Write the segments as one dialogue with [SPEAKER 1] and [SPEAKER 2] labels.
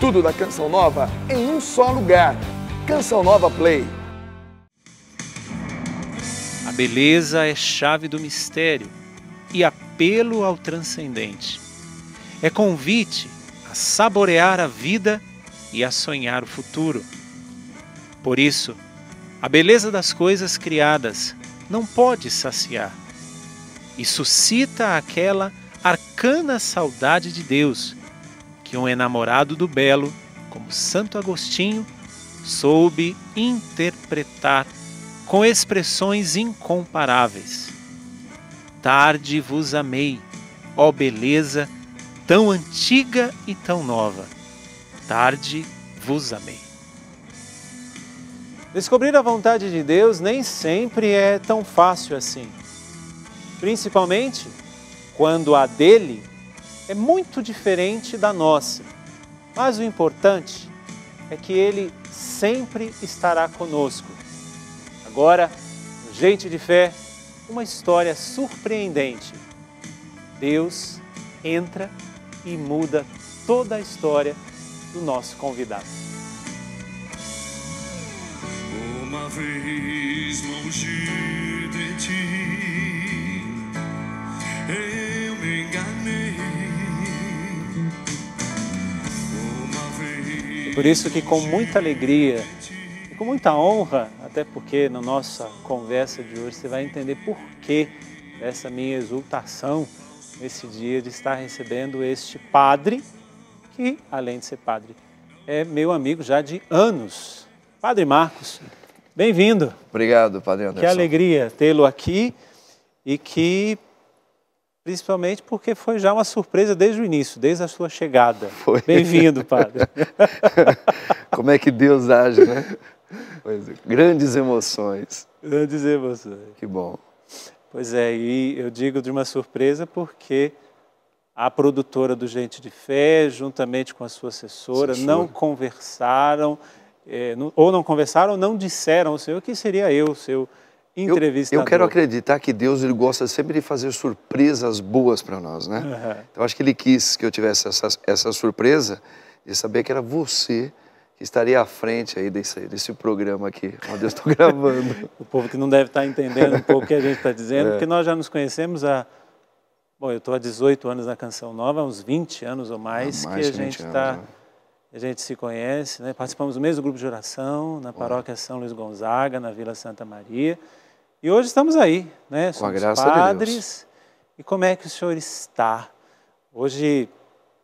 [SPEAKER 1] Tudo da Canção Nova em um só lugar. Canção Nova Play.
[SPEAKER 2] A beleza é chave do mistério e apelo ao transcendente. É convite a saborear a vida e a sonhar o futuro. Por isso, a beleza das coisas criadas não pode saciar e suscita aquela arcana saudade de Deus que um enamorado do belo, como Santo Agostinho, soube interpretar com expressões incomparáveis. Tarde vos amei, ó beleza tão antiga e tão nova. Tarde vos amei. Descobrir a vontade de Deus nem sempre é tão fácil assim. Principalmente quando a dele é muito diferente da nossa. Mas o importante é que ele sempre estará conosco. Agora, no Gente de Fé, uma história surpreendente. Deus entra e muda toda a história do nosso convidado.
[SPEAKER 3] Uma vez longe de ti, eu me enganei.
[SPEAKER 2] Por isso que com muita alegria e com muita honra, até porque na nossa conversa de hoje você vai entender por que essa minha exultação nesse dia de estar recebendo este padre, que além de ser padre, é meu amigo já de anos. Padre Marcos, bem-vindo.
[SPEAKER 4] Obrigado, Padre Anderson.
[SPEAKER 2] Que alegria tê-lo aqui e que principalmente porque foi já uma surpresa desde o início, desde a sua chegada.
[SPEAKER 4] Foi.
[SPEAKER 2] Bem-vindo, padre.
[SPEAKER 4] Como é que Deus age, né? Pois é, grandes emoções.
[SPEAKER 2] Grandes emoções.
[SPEAKER 4] Que bom.
[SPEAKER 2] Pois é, e eu digo de uma surpresa porque a produtora do Gente de Fé, juntamente com a sua assessora, não conversaram, eh, não- ou não conversaram, ou não disseram ao senhor que seria eu, seu
[SPEAKER 4] Eu,
[SPEAKER 2] entrevistador.
[SPEAKER 4] eu quero acreditar que Deus ele gosta sempre de fazer surpresas boas para nós, né?
[SPEAKER 2] Aham.
[SPEAKER 4] Então acho que ele quis que eu tivesse essa, essa surpresa de saber que era você que estaria à frente aí desse, desse programa aqui, onde eu estou gravando.
[SPEAKER 2] O povo que não deve estar entendendo um pouco o que a gente está
[SPEAKER 4] É.
[SPEAKER 2] dizendo, porque nós já nos conhecemos há. Bom, eu estou há 18 anos na Canção Nova, há uns 20 anos ou mais,
[SPEAKER 4] mais
[SPEAKER 2] que a
[SPEAKER 4] de 20
[SPEAKER 2] gente está.
[SPEAKER 4] né?
[SPEAKER 2] A gente se conhece, né? participamos do mesmo grupo de oração na paróquia São Luís Gonzaga, na Vila Santa Maria. E hoje estamos aí, né?
[SPEAKER 4] Com a
[SPEAKER 2] Somos
[SPEAKER 4] graça de Deus.
[SPEAKER 2] padres. E como é que o senhor está? Hoje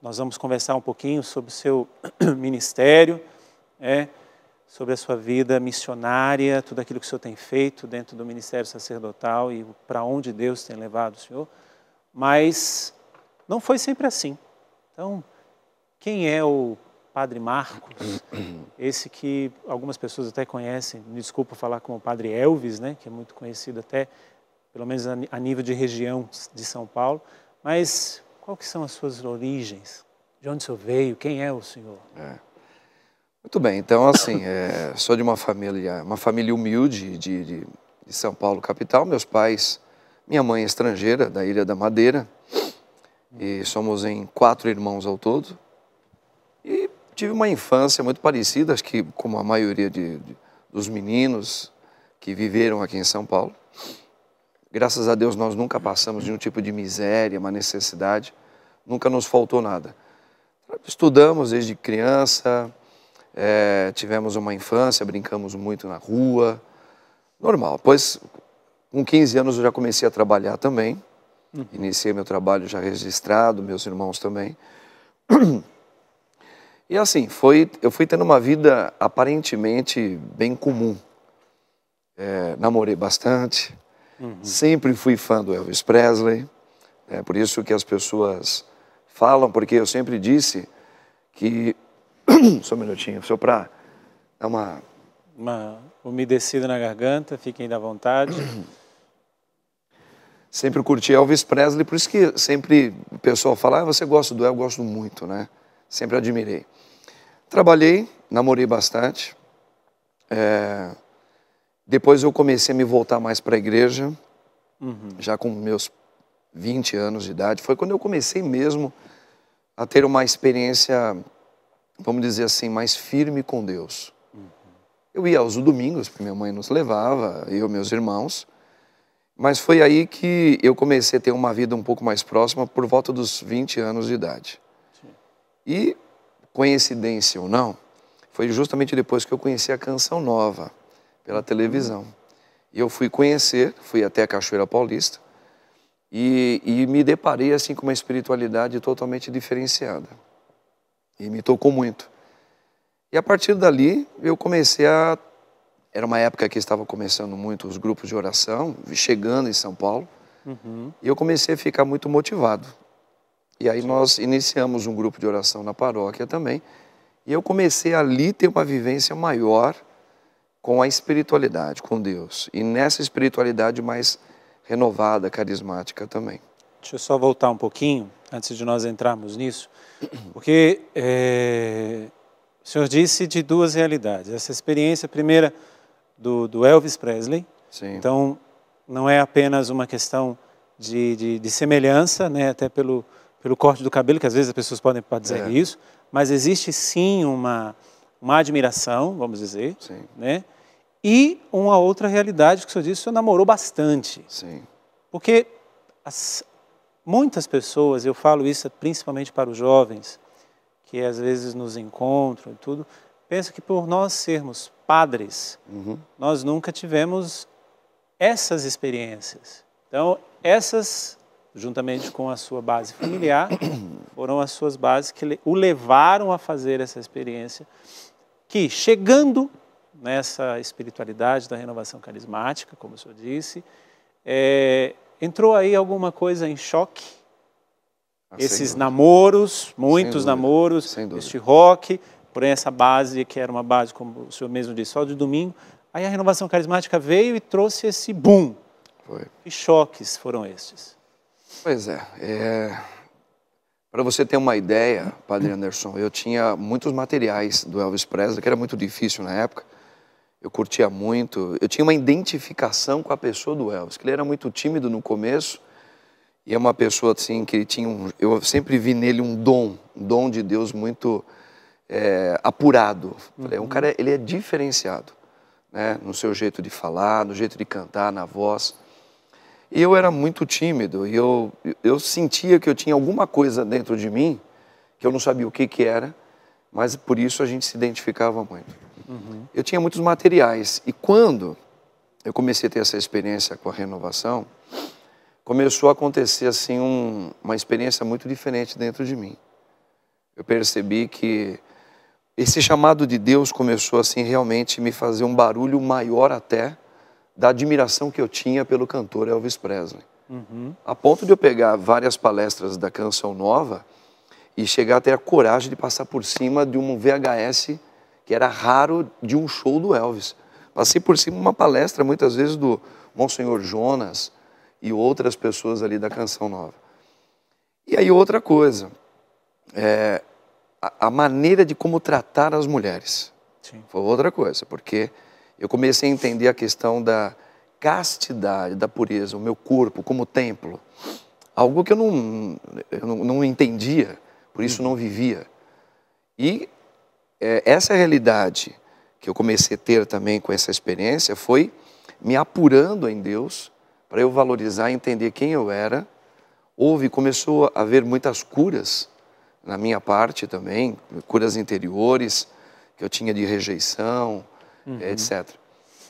[SPEAKER 2] nós vamos conversar um pouquinho sobre o seu ministério, é, sobre a sua vida missionária, tudo aquilo que o senhor tem feito dentro do ministério sacerdotal e para onde Deus tem levado o senhor. Mas não foi sempre assim. Então, quem é o Padre Marcos? Esse que algumas pessoas até conhecem, me desculpa falar como o Padre Elvis, né, que é muito conhecido até, pelo menos a nível de região de São Paulo. Mas qual que são as suas origens? De onde o senhor veio? Quem é o senhor?
[SPEAKER 4] Muito bem, então assim, é, sou de uma família, uma família humilde de, de, de São Paulo, capital. Meus pais, minha mãe é estrangeira, da Ilha da Madeira, e somos em quatro irmãos ao todo. Tive uma infância muito parecida, acho que como a maioria de, de- dos meninos que viveram aqui em São Paulo. Graças a Deus nós nunca passamos de um tipo de miséria, uma necessidade, nunca nos faltou nada. Estudamos desde criança, é, tivemos uma infância, brincamos muito na rua, normal. Pois, com 15 anos eu já comecei a trabalhar também. Iniciei meu trabalho já registrado, meus irmãos também. E assim, foi, eu fui tendo uma vida aparentemente bem comum. É, namorei bastante, sempre fui fã do Elvis Presley, é por isso que as pessoas falam, porque eu sempre disse que. Só um minutinho, só para dar uma.
[SPEAKER 2] Uma umedecida na garganta, fiquem à vontade.
[SPEAKER 4] Sempre curti Elvis Presley, por isso que sempre o pessoal fala, ah, você gosta do Elvis? Eu gosto muito, né? Sempre admirei. Trabalhei, namorei bastante. É, Depois eu comecei a me voltar mais para a igreja, já com meus 20 anos de idade. Foi quando eu comecei mesmo a ter uma experiência vamos dizer assim, mais firme com Deus. Eu ia aos domingos, porque minha mãe nos levava, eu e meus irmãos. Mas foi aí que eu comecei a ter uma vida um pouco mais próxima por volta dos 20 anos de idade. E, coincidência ou não, foi justamente depois que eu conheci a Canção Nova pela televisão. E eu fui conhecer, fui até a Cachoeira Paulista e, e me deparei assim com uma espiritualidade totalmente diferenciada. E me tocou muito. E a partir dali eu comecei a. Era uma época que estava começando muito os grupos de oração, chegando em São Paulo. E eu comecei a ficar muito motivado. E aí nós iniciamos um grupo de oração na paróquia também. E eu comecei ali ter uma vivência maior com a espiritualidade, com Deus. E nessa espiritualidade mais renovada, carismática também.
[SPEAKER 2] Deixa eu só voltar um pouquinho, antes de nós entrarmos nisso, porque é, o senhor disse de duas realidades. Essa experiência, primeira, do, do Elvis Presley.
[SPEAKER 4] Sim.
[SPEAKER 2] Então, não é apenas uma questão de, de, de semelhança, né, até pelo, pelo corte do cabelo, que às vezes as pessoas podem dizer
[SPEAKER 4] É.
[SPEAKER 2] isso, mas existe sim uma, uma admiração, vamos dizer,
[SPEAKER 4] Sim.
[SPEAKER 2] né? E uma outra realidade que o senhor disse, o senhor namorou bastante.
[SPEAKER 4] Sim.
[SPEAKER 2] Porque as- muitas pessoas, eu falo isso principalmente para os jovens, que às vezes nos encontram e tudo, pensam que por nós sermos padres,
[SPEAKER 4] Uhum.
[SPEAKER 2] nós nunca tivemos essas experiências. Então, essas, juntamente com a sua base familiar, foram as suas bases que o levaram a fazer essa experiência, que chegando nessa espiritualidade da renovação carismática, como o senhor disse, é, entrou aí alguma coisa em choque?
[SPEAKER 4] Ah,
[SPEAKER 2] Esses namoros, muitos namoros, este rock, porém essa base que era uma base, como o senhor mesmo disse, só de domingo. Aí a renovação carismática veio e trouxe esse boom.
[SPEAKER 4] Foi.
[SPEAKER 2] Que choques foram estes?
[SPEAKER 4] Pois é. é... Para você ter uma ideia, Padre Anderson, eu tinha muitos materiais do Elvis Presley, que era muito difícil na época. Eu curtia muito. Eu tinha uma identificação com a pessoa do Elvis, que ele era muito tímido no começo. E é uma pessoa assim que ele tinha um. Eu sempre vi nele um dom, um dom de Deus muito é, apurado. Falei, um cara, ele é diferenciado, né? No seu jeito de falar, no jeito de cantar, na voz. E eu era muito tímido e eu, eu sentia que eu tinha alguma coisa dentro de mim que eu não sabia o que, que era, mas por isso a gente se identificava muito. Eu tinha muitos materiais e quando eu comecei a ter essa experiência com a renovação, começou a acontecer assim um- uma experiência muito diferente dentro de mim. Eu percebi que esse chamado de Deus começou assim realmente me fazer um barulho maior até da admiração que eu tinha pelo cantor Elvis Presley. A ponto de eu pegar várias palestras da Canção Nova e chegar a ter a coragem de passar por cima de um VHS que era raro de um show do Elvis. Passei por cima de uma palestra muitas vezes do Monsenhor Jonas e outras pessoas ali da Canção Nova. E aí outra coisa, é, a, a maneira de como tratar as mulheres.
[SPEAKER 2] Sim.
[SPEAKER 4] Foi outra coisa, porque eu comecei a entender a questão da castidade, da pureza, o meu corpo como templo. Algo que eu não, eu não, entendia, por isso não vivia. E é, essa realidade que eu comecei a ter também com essa experiência foi me apurando em Deus para eu valorizar e entender quem eu era. Houve, começou a haver muitas curas na minha parte também, curas interiores que eu tinha de rejeição, etc.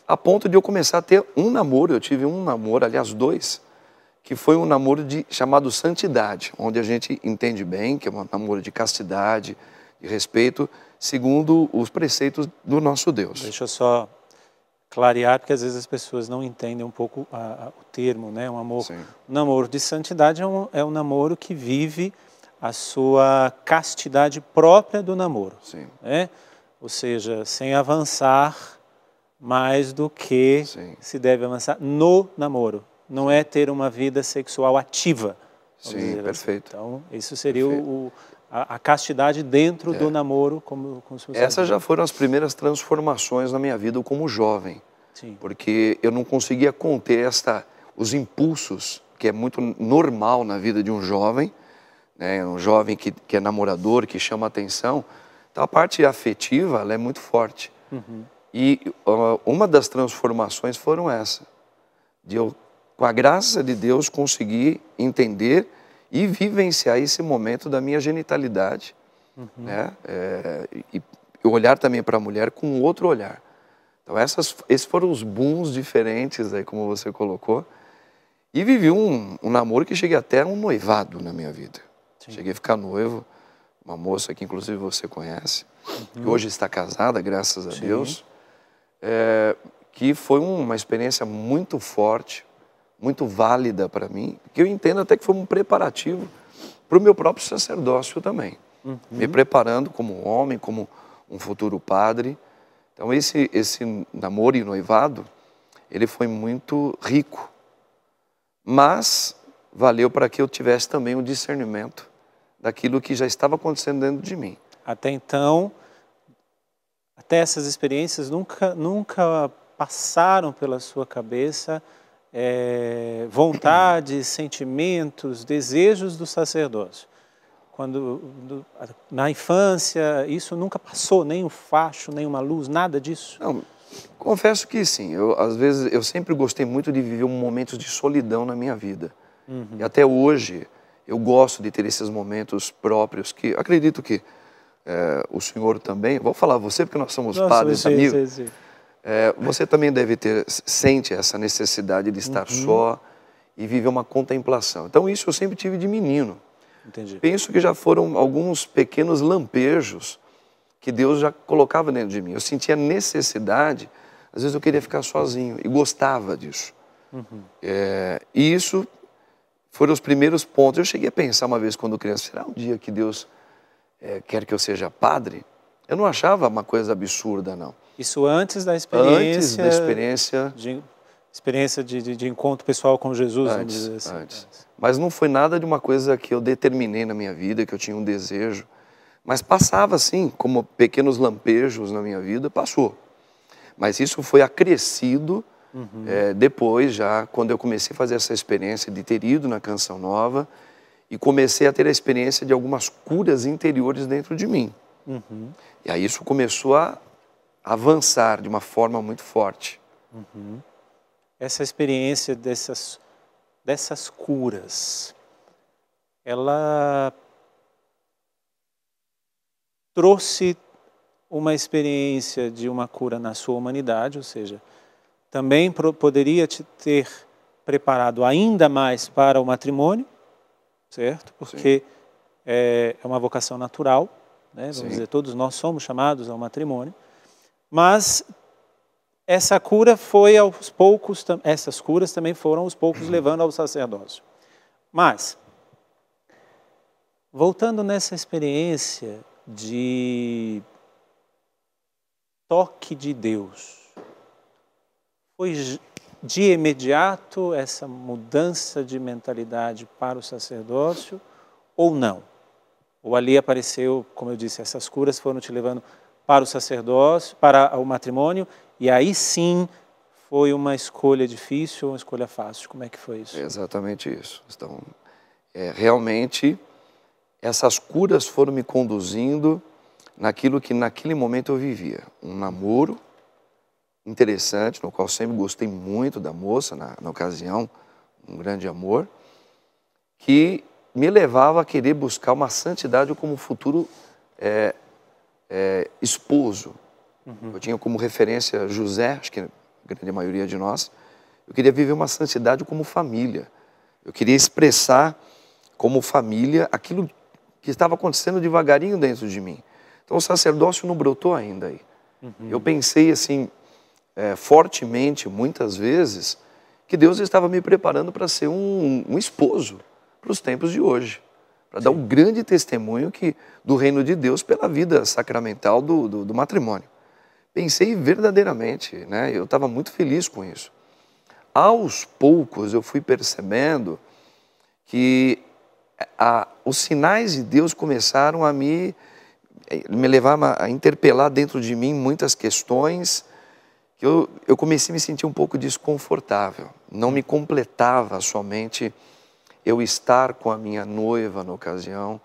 [SPEAKER 4] A ponto de eu começar a ter um namoro, eu tive um namoro, aliás, dois, que foi um namoro de, chamado santidade, onde a gente entende bem que é um namoro de castidade, de respeito, segundo os preceitos do nosso Deus.
[SPEAKER 2] Deixa eu só clarear, porque às vezes as pessoas não entendem um pouco a- a- o termo, né? Um amor,
[SPEAKER 4] Sim.
[SPEAKER 2] um namoro de santidade é um, é um namoro que vive a sua castidade própria do namoro,
[SPEAKER 4] Sim,
[SPEAKER 2] né? Ou seja, sem avançar mais do que
[SPEAKER 4] Sim.
[SPEAKER 2] se deve avançar no namoro. Não é ter uma vida sexual ativa.
[SPEAKER 4] Sim,
[SPEAKER 2] assim.
[SPEAKER 4] perfeito.
[SPEAKER 2] Então, isso seria o- a, a castidade dentro do namoro, como, como
[SPEAKER 4] Essas já foram as primeiras transformações na minha vida como jovem,
[SPEAKER 2] Sim.
[SPEAKER 4] porque eu não conseguia conter esta, os impulsos, que é muito normal na vida de um jovem, né? um jovem que, que é namorador, que chama atenção, Então a parte afetiva ela é muito forte. E uh, uma das transformações foram essa, de eu, com a graça de Deus, conseguir entender e vivenciar esse momento da minha genitalidade, né? É, e e olhar também para a mulher com outro olhar. Então essas, esses foram os booms diferentes aí, como você colocou. E vivi um, um namoro que cheguei até um noivado na minha vida. Cheguei a ficar noivo, uma moça que inclusive você conhece, que hoje está casada, graças a
[SPEAKER 2] Sim.
[SPEAKER 4] Deus, é, que foi uma experiência muito forte, muito válida para mim, que eu entendo até que foi um preparativo para o meu próprio sacerdócio também, me preparando como homem, como um futuro padre. Então esse esse namoro e noivado, ele foi muito rico, mas valeu para que eu tivesse também o discernimento daquilo que já estava acontecendo dentro de mim.
[SPEAKER 2] Até então, até essas experiências nunca, nunca passaram pela sua cabeça eh, vontades, sentimentos, desejos do sacerdócio. Quando do- na infância isso nunca passou, nem um facho, nem uma luz, nada disso.
[SPEAKER 4] Não, confesso que sim. Eu, às vezes eu sempre gostei muito de viver um momentos de solidão na minha vida. E até hoje eu gosto de ter esses momentos próprios que acredito que eh, o senhor também. Vou falar você porque nós somos
[SPEAKER 2] Nossa,
[SPEAKER 4] padres
[SPEAKER 2] sim,
[SPEAKER 4] amigos.
[SPEAKER 2] sim, sim.
[SPEAKER 4] É, você também deve ter, sente essa necessidade de estar só e viver uma contemplação. Então, isso eu sempre tive de menino.
[SPEAKER 2] Entendi.
[SPEAKER 4] Penso que já foram alguns pequenos lampejos que Deus já colocava dentro de mim. Eu sentia necessidade, às vezes eu queria ficar sozinho e gostava disso. É, e isso foram os primeiros pontos. Eu cheguei a pensar uma vez quando criança, será um dia que Deus é, quer que eu seja padre? Eu não achava uma coisa absurda, não.
[SPEAKER 2] Isso antes da experiência,
[SPEAKER 4] Antes da experiência,
[SPEAKER 2] de, experiência de, de- de encontro pessoal com Jesus, vamos
[SPEAKER 4] antes,
[SPEAKER 2] dizer assim.
[SPEAKER 4] antes. Mas não foi nada de uma coisa que eu determinei na minha vida, que eu tinha um desejo. Mas passava assim, como pequenos lampejos na minha vida, passou. Mas isso foi acrescido eh, depois, já quando eu comecei a fazer essa experiência de ter ido na Canção Nova e comecei a ter a experiência de algumas curas interiores dentro de mim. E aí isso começou a avançar de uma forma muito forte.
[SPEAKER 2] Essa experiência dessas, dessas curas, ela trouxe uma experiência de uma cura na sua humanidade, ou seja, também poderia te ter preparado ainda mais para o matrimônio, certo? Porque é, é uma vocação natural, né? vamos
[SPEAKER 4] Sim.
[SPEAKER 2] dizer, todos nós somos chamados ao matrimônio, mas essa cura foi aos poucos, essas curas também foram aos poucos levando ao sacerdócio. Mas, voltando nessa experiência de toque de Deus, foi de imediato essa mudança de mentalidade para o sacerdócio ou não? Ou ali apareceu, como eu disse, essas curas foram te levando para o sacerdócio, para o matrimônio, e aí sim foi uma escolha difícil ou uma escolha fácil? Como é que foi isso?
[SPEAKER 4] É exatamente isso. Então, é, realmente, essas curas foram me conduzindo naquilo que naquele momento eu vivia. Um namoro interessante, no qual sempre gostei muito da moça, na, na ocasião, um grande amor, que me levava a querer buscar uma santidade como futuro é, é, esposo. Eu tinha como referência José, acho que a grande maioria de nós. Eu queria viver uma santidade como família. Eu queria expressar como família aquilo que estava acontecendo devagarinho dentro de mim. Então o sacerdócio não brotou ainda aí. Eu pensei assim, é, fortemente, muitas vezes, que Deus estava me preparando para ser um, um esposo para os tempos de hoje. Para dar um grande testemunho que, do reino de Deus pela vida sacramental do, do, do matrimônio. Pensei verdadeiramente, né? eu estava muito feliz com isso. Aos poucos eu fui percebendo que a, os sinais de Deus começaram a me, me levar a, interpelar dentro de mim muitas questões que eu, eu comecei a me sentir um pouco desconfortável. Não me completava somente eu estar com a minha noiva na ocasião,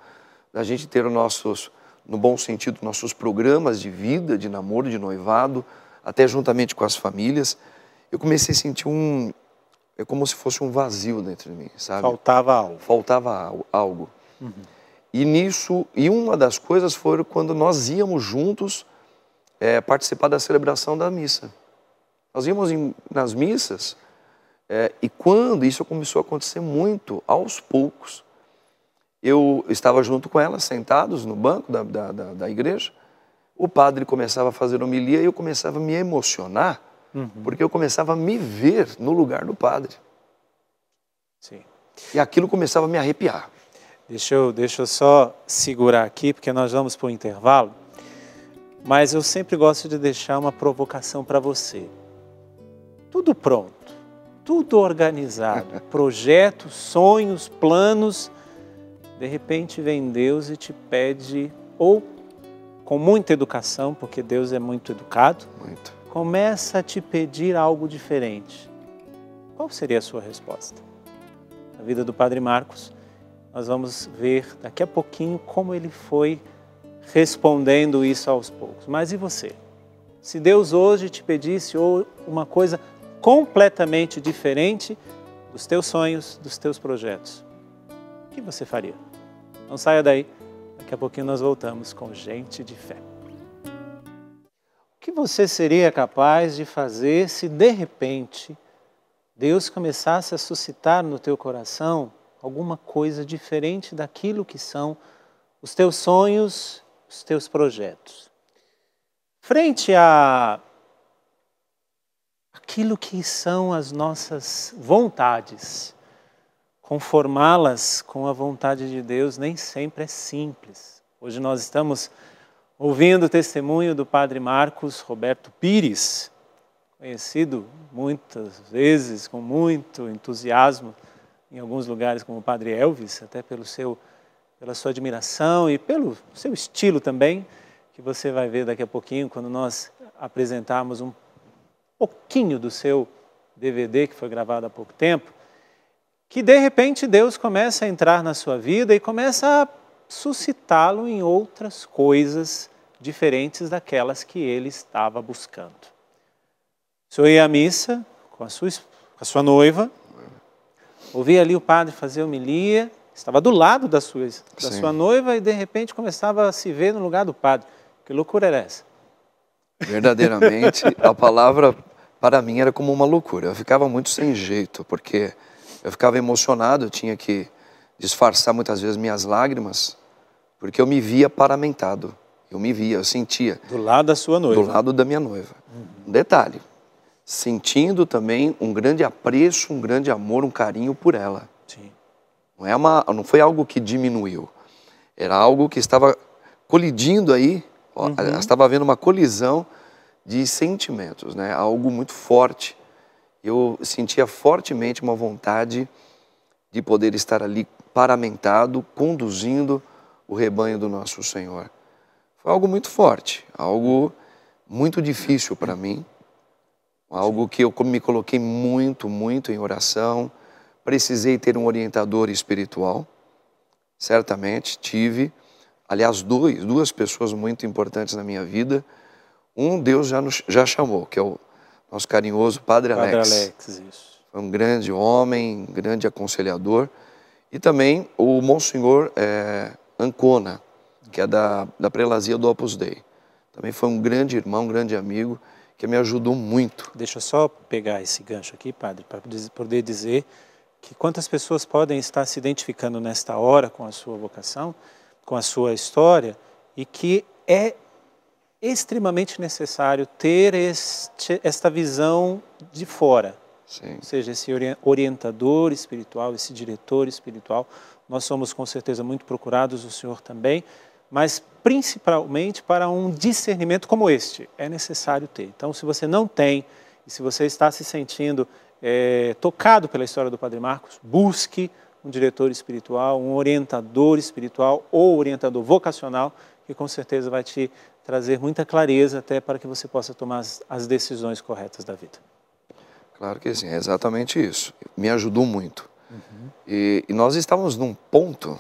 [SPEAKER 4] da gente ter os nossos, no bom sentido, nossos programas de vida, de namoro, de noivado, até juntamente com as famílias, eu comecei a sentir um. É como se fosse um vazio dentro de mim, sabe?
[SPEAKER 2] Faltava algo.
[SPEAKER 4] Faltava al- algo. E nisso, e uma das coisas foi quando nós íamos juntos eh, participar da celebração da missa. Nós íamos em- nas missas, eh, e quando isso começou a acontecer muito, aos poucos, eu estava junto com ela, sentados no banco da, da, da, da igreja, o padre começava a fazer homilia e eu começava a me emocionar, porque eu começava a me ver no lugar do padre.
[SPEAKER 2] Sim.
[SPEAKER 4] E aquilo começava a me arrepiar.
[SPEAKER 2] Deixa eu, deixa eu só segurar aqui, porque nós vamos para o intervalo. Mas eu sempre gosto de deixar uma provocação para você. Tudo pronto, tudo organizado, projetos, sonhos, planos. De repente vem Deus e te pede, ou com muita educação, porque Deus é muito educado,
[SPEAKER 4] Muito.
[SPEAKER 2] começa a te pedir algo diferente. Qual seria a sua resposta? Na vida do Padre Marcos, nós vamos ver daqui a pouquinho como ele foi respondendo isso aos poucos. Mas e você? Se Deus hoje te pedisse uma coisa completamente diferente dos teus sonhos, dos teus projetos, o que você faria? Não saia daí, daqui a pouquinho nós voltamos com Gente de Fé. O que você seria capaz de fazer se de repente Deus começasse a suscitar no teu coração alguma coisa diferente daquilo que são os teus sonhos, os teus projetos? Frente a aquilo que são as nossas vontades, conformá-las com a vontade de Deus nem sempre é simples. Hoje nós estamos ouvindo o testemunho do Padre Marcos Roberto Pires, conhecido muitas vezes com muito entusiasmo em alguns lugares como o Padre Elvis, até pelo seu pela sua admiração e pelo seu estilo também, que você vai ver daqui a pouquinho quando nós apresentarmos um pouquinho do seu DVD que foi gravado há pouco tempo, que de repente Deus começa a entrar na sua vida e começa a suscitá-lo em outras coisas diferentes daquelas que ele estava buscando. O senhor ia à missa com a sua, com a sua noiva, ouvia ali o padre fazer homilia, estava do lado da sua, da
[SPEAKER 4] Sim.
[SPEAKER 2] sua noiva e de repente começava a se ver no lugar do padre. Que loucura era essa?
[SPEAKER 4] Verdadeiramente, a palavra para mim era como uma loucura. Eu ficava muito sem jeito, porque eu ficava emocionado, eu tinha que disfarçar muitas vezes minhas lágrimas, porque eu me via paramentado. Eu me via, eu sentia
[SPEAKER 2] Do lado da sua noiva.
[SPEAKER 4] do lado da minha noiva. Um detalhe, sentindo também um grande apreço, um grande amor, um carinho por ela.
[SPEAKER 2] Sim.
[SPEAKER 4] Não, é uma, não foi algo que diminuiu. Era algo que estava colidindo aí, ó, estava havendo uma colisão de sentimentos, né? algo muito forte. Eu sentia fortemente uma vontade de poder estar ali paramentado, conduzindo o rebanho do nosso Senhor. Foi algo muito forte, algo muito difícil para mim, algo que eu me coloquei muito, muito em oração. Precisei ter um orientador espiritual, certamente tive. Aliás, dois, duas pessoas muito importantes na minha vida. Um Deus já, nos, já chamou, que é o nosso carinhoso Padre
[SPEAKER 2] Padre
[SPEAKER 4] Alex.
[SPEAKER 2] Alex, isso.
[SPEAKER 4] Foi um grande homem, grande aconselhador. E também o Monsenhor eh, Ancona, que é da, da prelazia do Opus Dei. Também foi um grande irmão, um grande amigo, que me ajudou muito.
[SPEAKER 2] Deixa eu só pegar esse gancho aqui, padre, para poder dizer que quantas pessoas podem estar se identificando nesta hora com a sua vocação, com a sua história, e que é extremamente necessário ter este, esta visão de fora,
[SPEAKER 4] Sim.
[SPEAKER 2] ou seja, esse ori- orientador espiritual, esse diretor espiritual. Nós somos com certeza muito procurados, o senhor também, mas principalmente para um discernimento como este é necessário ter. Então, se você não tem e se você está se sentindo eh, tocado pela história do Padre Marcos, busque um diretor espiritual, um orientador espiritual ou orientador vocacional que com certeza vai te trazer muita clareza até para que você possa tomar as, as decisões corretas da vida.
[SPEAKER 4] Claro que sim, é exatamente isso. Me ajudou muito. E, e nós estávamos num ponto,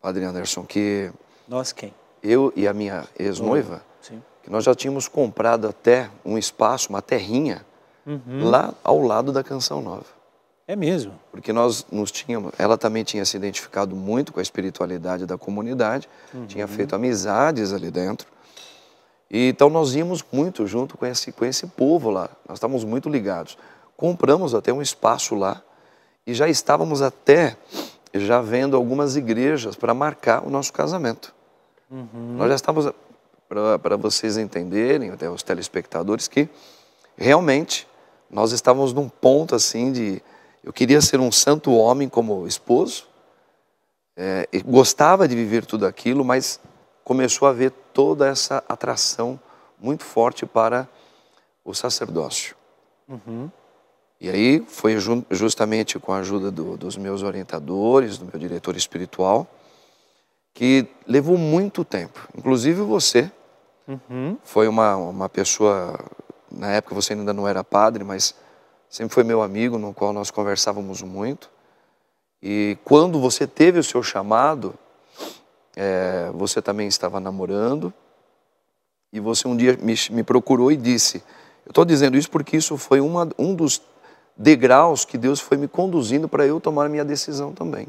[SPEAKER 4] Padre Anderson, que
[SPEAKER 2] Nós quem?
[SPEAKER 4] eu e a minha ex-noiva,
[SPEAKER 2] Sim.
[SPEAKER 4] que nós já tínhamos comprado até um espaço, uma terrinha,
[SPEAKER 2] Uhum.
[SPEAKER 4] lá ao lado da Canção Nova.
[SPEAKER 2] É mesmo.
[SPEAKER 4] Porque nós nos tínhamos, ela também tinha se identificado muito com a espiritualidade da comunidade, tinha feito amizades ali dentro. E, então nós íamos muito junto com esse, com esse povo lá, nós estávamos muito ligados. Compramos até um espaço lá e já estávamos até já vendo algumas igrejas para marcar o nosso casamento. Nós já estávamos, para vocês entenderem, até os telespectadores, que realmente nós estávamos num ponto assim de. Eu queria ser um santo homem como esposo, é, gostava de viver tudo aquilo, mas começou a haver toda essa atração muito forte para o sacerdócio.
[SPEAKER 2] Uhum.
[SPEAKER 4] E aí foi jun- justamente com a ajuda do- dos meus orientadores, do meu diretor espiritual, que levou muito tempo. Inclusive você
[SPEAKER 2] Uhum.
[SPEAKER 4] foi uma, uma pessoa, na época você ainda não era padre, mas sempre foi meu amigo, no qual nós conversávamos muito. E quando você teve o seu chamado, é, você também estava namorando, e você um dia me, me procurou e disse: Eu estou dizendo isso porque isso foi uma, um dos degraus que Deus foi me conduzindo para eu tomar a minha decisão também.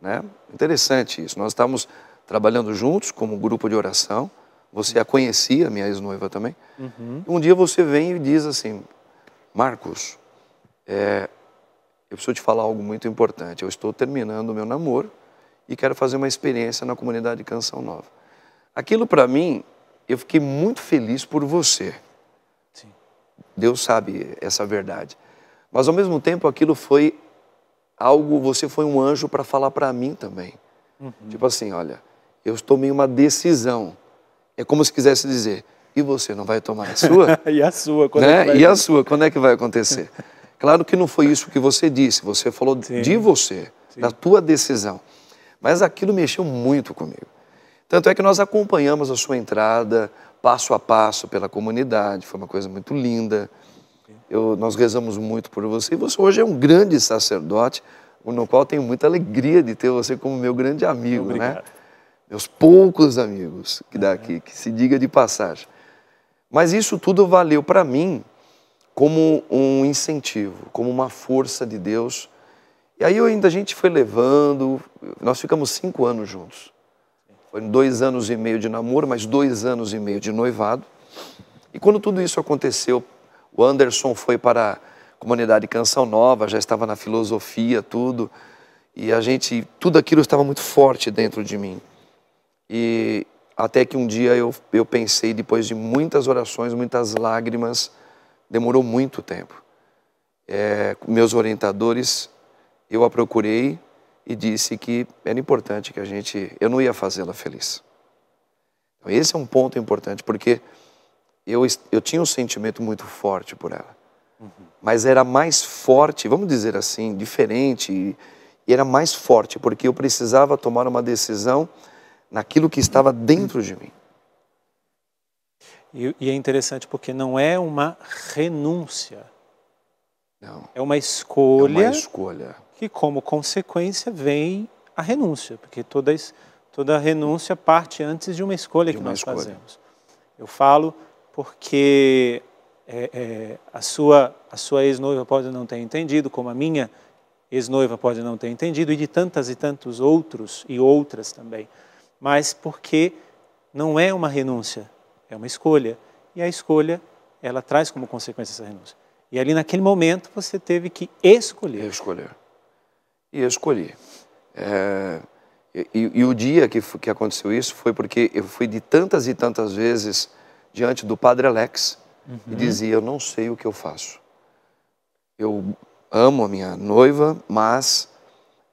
[SPEAKER 4] Né? Interessante isso. Nós estávamos trabalhando juntos como grupo de oração. Você a conhecia, minha ex-noiva também.
[SPEAKER 2] Uhum.
[SPEAKER 4] Um dia você vem e diz assim: Marcos, é, eu preciso te falar algo muito importante. Eu estou terminando o meu namoro e quero fazer uma experiência na comunidade Canção Nova. Aquilo para mim, eu fiquei muito feliz por você.
[SPEAKER 2] Sim.
[SPEAKER 4] Deus sabe essa verdade. Mas ao mesmo tempo, aquilo foi algo, você foi um anjo para falar para mim também. Tipo assim, olha, eu tomei uma decisão. É como se quisesse dizer, e você não vai tomar a sua?
[SPEAKER 2] e a sua? Quando
[SPEAKER 4] né?
[SPEAKER 2] é que vai-
[SPEAKER 4] E a sua, quando é que vai acontecer? Claro que não foi isso que você disse, você falou
[SPEAKER 2] Sim.
[SPEAKER 4] de você, da tua decisão. Mas aquilo mexeu muito comigo. Tanto é que nós acompanhamos a sua entrada passo a passo pela comunidade, foi uma coisa muito linda. Eu, nós rezamos muito por você e você hoje é um grande sacerdote, no qual tenho muita alegria de ter você como meu grande amigo, né?
[SPEAKER 2] Obrigado.
[SPEAKER 4] Meus poucos amigos que daqui, que se diga de passagem. Mas isso tudo valeu para mim como um incentivo, como uma força de Deus. E aí ainda a gente foi levando, nós ficamos cinco anos juntos. Foram dois anos e meio de namoro, mais dois anos e meio de noivado. E quando tudo isso aconteceu, o Anderson foi para a comunidade Canção Nova, já estava na filosofia, tudo. E a gente, tudo aquilo estava muito forte dentro de mim. E até que um dia eu, eu pensei, depois de muitas orações, muitas lágrimas, demorou muito tempo. É, meus orientadores, eu a procurei e disse que era importante que a gente, eu não ia fazê-la feliz. Então, esse é um ponto importante, porque eu, eu tinha um sentimento muito forte por ela. Mas era mais forte, vamos dizer assim, diferente, e era mais forte, porque eu precisava tomar uma decisão naquilo que estava dentro de mim.
[SPEAKER 2] E, e é interessante porque não é uma renúncia,
[SPEAKER 4] Não,
[SPEAKER 2] é uma
[SPEAKER 4] é
[SPEAKER 2] escolha
[SPEAKER 4] uma escolha.
[SPEAKER 2] que, como consequência, vem a renúncia, porque toda, toda renúncia parte antes de uma escolha
[SPEAKER 4] De
[SPEAKER 2] que
[SPEAKER 4] uma
[SPEAKER 2] nós
[SPEAKER 4] escolha.
[SPEAKER 2] fazemos. Eu falo porque é, é, a sua, a sua ex-noiva pode não ter entendido, como a minha ex-noiva pode não ter entendido, e de tantas e tantos outros e outras também, mas porque não é uma renúncia, é uma escolha. E a escolha, ela traz como consequência essa renúncia. E ali naquele momento você teve que escolher.
[SPEAKER 4] Escolher. E escolhi. É, e, e- e o dia que, que aconteceu isso foi porque eu fui de tantas e tantas vezes diante do Padre Alex e dizia: Eu não sei o que eu faço. Eu amo a minha noiva, mas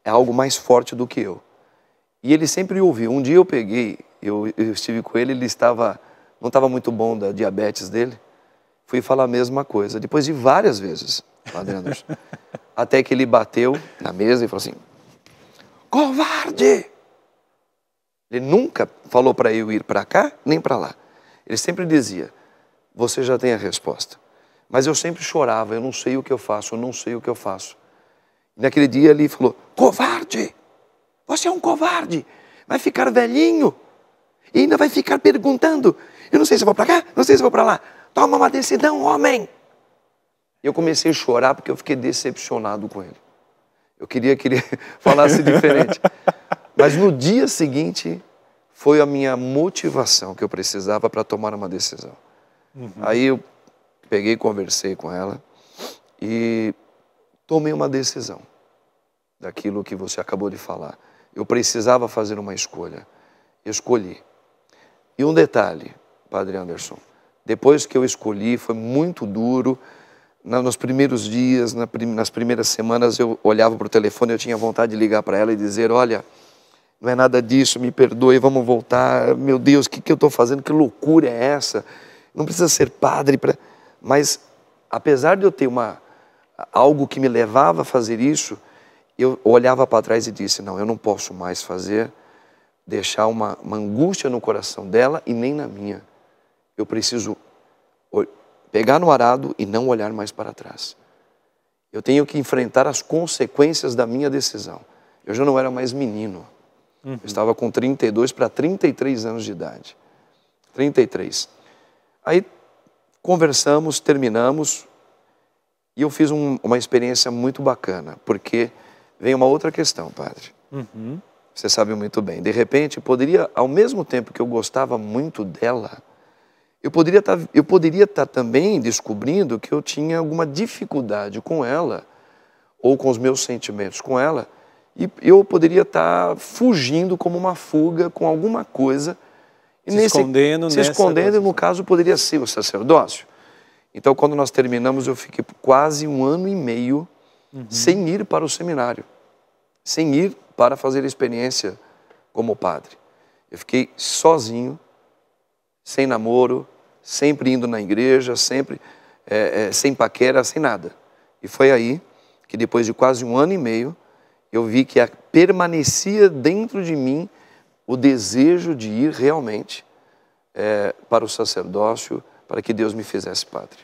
[SPEAKER 4] é algo mais forte do que eu. E ele sempre ouviu. Um dia eu peguei, eu, eu estive com ele, ele estava, não estava muito bom da diabetes dele. Fui falar a mesma coisa, depois de várias vezes, Padre Anderson. Até que ele bateu na mesa e falou assim: Covarde! Ele nunca falou para eu ir para cá nem para lá. Ele sempre dizia: Você já tem a resposta. Mas eu sempre chorava: Eu não sei o que eu faço, eu não sei o que eu faço. E naquele dia ele falou: Covarde! Você é um covarde! Vai ficar velhinho! E ainda vai ficar perguntando. Eu não sei se vou para cá, não sei se vou para lá. Toma uma decisão, homem. Eu comecei a chorar porque eu fiquei decepcionado com ele. Eu queria que ele falasse diferente. Mas no dia seguinte foi a minha motivação que eu precisava para tomar uma decisão. Aí eu peguei, conversei com ela e tomei uma decisão daquilo que você acabou de falar. Eu precisava fazer uma escolha. Escolhi. E um detalhe, Padre Anderson, depois que eu escolhi, foi muito duro. Nos primeiros dias, nas primeiras semanas, eu olhava para o telefone, eu tinha vontade de ligar para ela e dizer: Olha, não é nada disso, me perdoe, vamos voltar. Meu Deus, o que, que eu estou fazendo? Que loucura é essa? Não precisa ser padre para. Mas, apesar de eu ter uma, algo que me levava a fazer isso, eu olhava para trás e disse: Não, eu não posso mais fazer, deixar uma, uma angústia no coração dela e nem na minha. Eu preciso pegar no arado e não olhar mais para trás. Eu tenho que enfrentar as consequências da minha decisão. Eu já não era mais menino. Eu estava com 32 para 33 anos de idade. 33. Aí conversamos, terminamos e eu fiz um- uma experiência muito bacana, porque vem uma outra questão, padre.
[SPEAKER 2] Uhum.
[SPEAKER 4] Você sabe muito bem. De repente, poderia, ao mesmo tempo que eu gostava muito dela, eu poderia estar, eu poderia estar também descobrindo que eu tinha alguma dificuldade com ela ou com os meus sentimentos com ela, e eu poderia estar fugindo como uma fuga com alguma coisa e
[SPEAKER 2] Se escondendo
[SPEAKER 4] se escondendo,
[SPEAKER 2] coisa.
[SPEAKER 4] no caso poderia ser o sacerdócio. Então, quando nós terminamos, eu fiquei quase um ano e meio
[SPEAKER 2] Uhum.
[SPEAKER 4] sem ir para o seminário, sem ir para fazer experiência como padre. Eu fiquei sozinho, sem namoro, sempre indo na igreja, sempre é, é, sem paquera, sem nada. E foi aí que depois de quase um ano e meio, eu vi que a- permanecia dentro de mim o desejo de ir realmente é, para o sacerdócio, para que Deus me fizesse padre.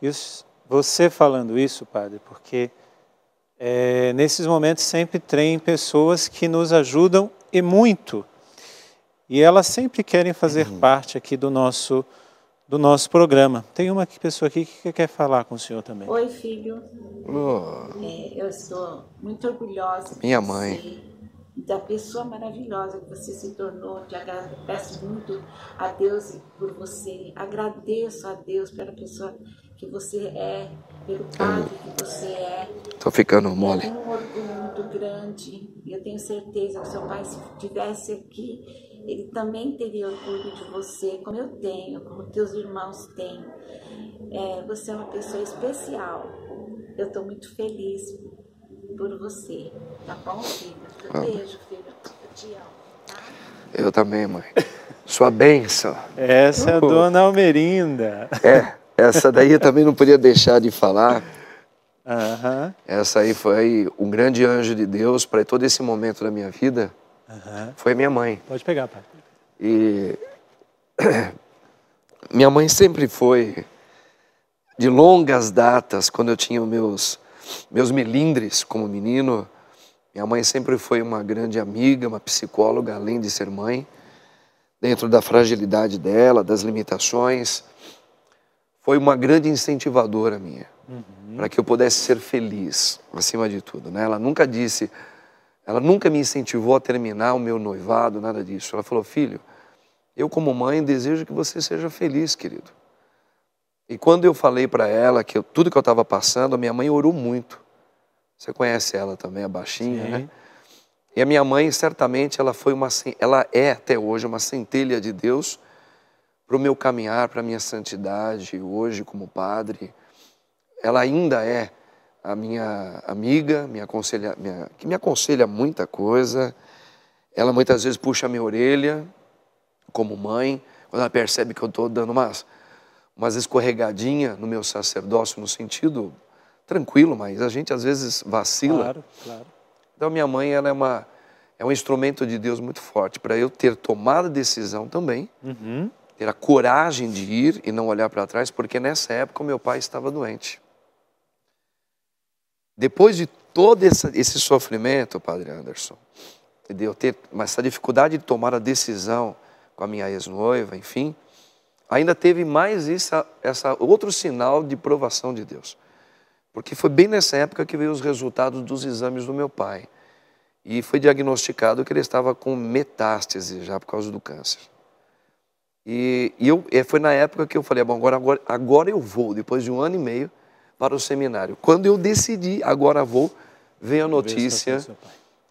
[SPEAKER 2] Isso, você falando isso, padre, porque é, nesses momentos sempre tem pessoas que nos ajudam e muito. E elas sempre querem fazer parte aqui do nosso do nosso programa. Tem uma pessoa aqui que quer falar com o senhor também.
[SPEAKER 5] Oi, filho.
[SPEAKER 4] Oh,
[SPEAKER 5] É, eu estou muito orgulhosa de
[SPEAKER 4] Minha
[SPEAKER 5] você,
[SPEAKER 4] mãe.
[SPEAKER 5] da pessoa maravilhosa que você se tornou. Te agra- peço muito a Deus por você. Agradeço a Deus pela pessoa que você é, pelo padre que você é.
[SPEAKER 4] tô ficando
[SPEAKER 5] Eu
[SPEAKER 4] mole.
[SPEAKER 5] tenho um orgulho muito grande eu tenho certeza que seu pai, se estivesse aqui, ele também teria orgulho de você, como eu tenho, como teus irmãos têm. É, você é uma pessoa especial. Eu estou muito feliz por você. Tá bom, filho? Um beijo, filho. Eu te amo. Tá?
[SPEAKER 4] Eu também, mãe. Sua bênção.
[SPEAKER 2] Essa é a dona Almerinda.
[SPEAKER 4] É, essa daí eu também não podia deixar de falar. Essa aí foi um grande anjo de Deus para todo esse momento da minha vida. Foi minha mãe.
[SPEAKER 2] Pode pegar, padre.
[SPEAKER 4] E minha mãe sempre foi de longas datas, quando eu tinha meus meus melindres como menino, minha mãe sempre foi uma grande amiga, uma psicóloga, além de ser mãe, dentro da fragilidade dela, das limitações, foi uma grande incentivadora minha, para que eu pudesse ser feliz, acima de tudo, né? Ela nunca disse, ela nunca me incentivou a terminar o meu noivado, nada disso. Ela falou: "Filho, eu, como mãe, desejo que você seja feliz, querido. E quando eu falei para ela que eu- tudo que eu estava passando, a minha mãe orou muito. Você conhece ela também, a baixinha,
[SPEAKER 2] Sim.
[SPEAKER 4] né? E a minha mãe, certamente, ela foi uma, ela é até hoje uma centelha de Deus para o meu caminhar, para a minha santidade, hoje como padre. Ela ainda é a minha amiga, minha aconselha, minha, que me aconselha muita coisa. Ela muitas vezes puxa a minha orelha, como mãe, quando ela percebe que eu estou dando umas, umas escorregadinhas no meu sacerdócio, no sentido tranquilo, mas a gente às vezes vacila.
[SPEAKER 2] Claro, claro.
[SPEAKER 4] Então, minha mãe ela é, uma, é um instrumento de Deus muito forte para eu ter tomado a decisão também,
[SPEAKER 2] Uhum.
[SPEAKER 4] Ter a coragem de ir e não olhar para trás, porque nessa época o meu pai estava doente. Depois de todo esse sofrimento, Padre Anderson, de eu ter essa dificuldade de tomar a decisão, com a minha ex-noiva, enfim, ainda teve mais essa, essa outro sinal de provação de Deus. Porque foi bem nessa época que veio os resultados dos exames do meu pai. E foi diagnosticado que ele estava com metástase já por causa do câncer. E, e eu, e foi na época que eu falei, bom, agora, agora, agora eu vou, depois de um ano e meio, para o seminário. Quando eu decidi, agora vou, veio a notícia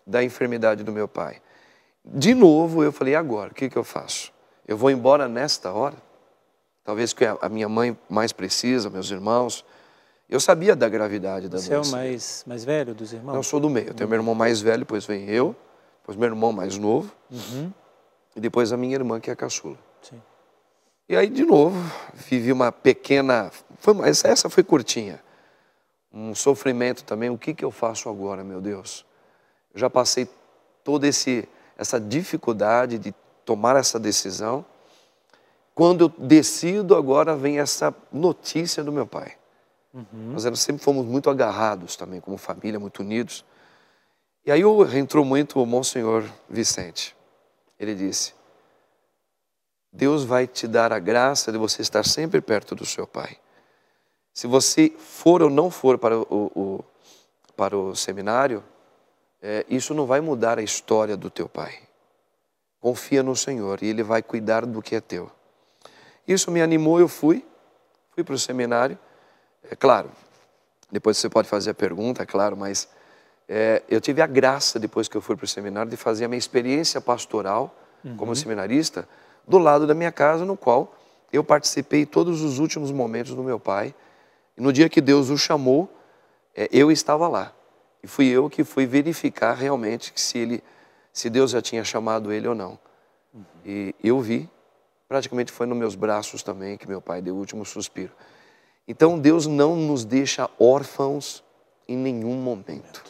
[SPEAKER 4] da enfermidade do meu pai. De novo, eu falei, agora, o que, que eu faço? Eu vou embora nesta hora? Talvez que a minha mãe mais precisa, meus irmãos. Eu sabia da gravidade da
[SPEAKER 2] Você é o
[SPEAKER 4] doença.
[SPEAKER 2] mais, mais velho dos irmãos?
[SPEAKER 4] Eu sou do meio. Eu tenho meu irmão mais velho, depois vem eu, depois meu irmão mais novo,
[SPEAKER 2] Uhum,
[SPEAKER 4] e depois a minha irmã, que é a caçula.
[SPEAKER 2] Sim.
[SPEAKER 4] E aí, de novo, vivi uma pequena. Foi, essa foi curtinha. Um sofrimento também. O que, que eu faço agora, meu Deus? Eu já passei toda esse, essa dificuldade de tomar essa decisão. Quando eu decido, agora vem essa notícia do meu pai. Nós éramos- sempre fomos muito agarrados também, como família, muito unidos. E aí entrou muito o Monsenhor Vicente. Ele disse: Deus vai te dar a graça de você estar sempre perto do seu pai. Se você for ou não for para o, o- para o seminário, é, isso não vai mudar a história do teu pai. Confia no Senhor e Ele vai cuidar do que é teu. Isso me animou, eu fui, fui para o seminário. É claro, depois você pode fazer a pergunta, é claro, mas é, eu tive a graça, depois que eu fui para o seminário, de fazer a minha experiência pastoral como seminarista do lado da minha casa, no qual eu participei todos os últimos momentos do meu pai. E no dia que Deus o chamou, é, eu estava lá. E fui eu que fui verificar realmente se ele, se Deus já tinha chamado ele ou não. E eu vi, praticamente foi nos meus braços também que meu pai deu o último suspiro. Então Deus não nos deixa órfãos em nenhum momento.